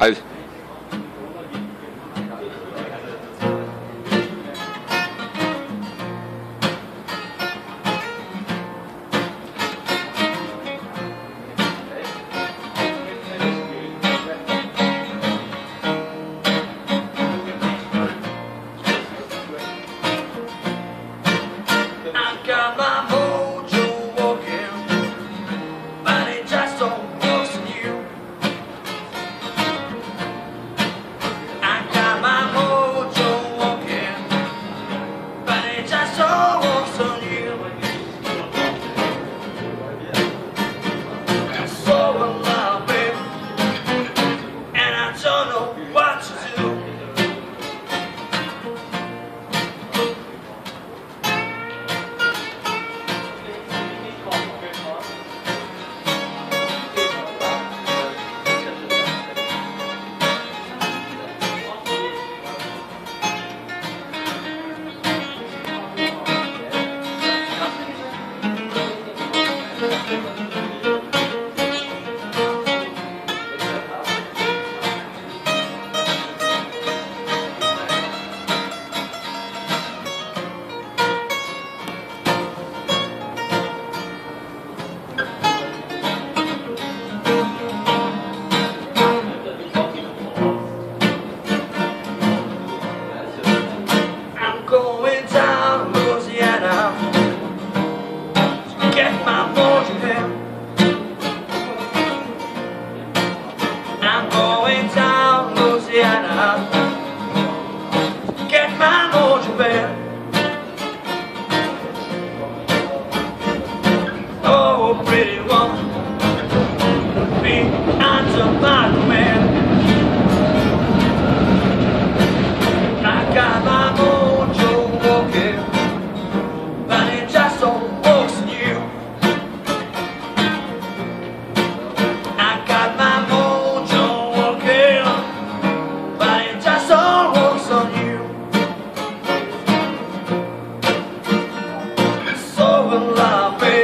I, going down Louisiana to get my mojo back. I'm going down Louisiana to get my mojo back. Oh, pretty woman, be under my baby.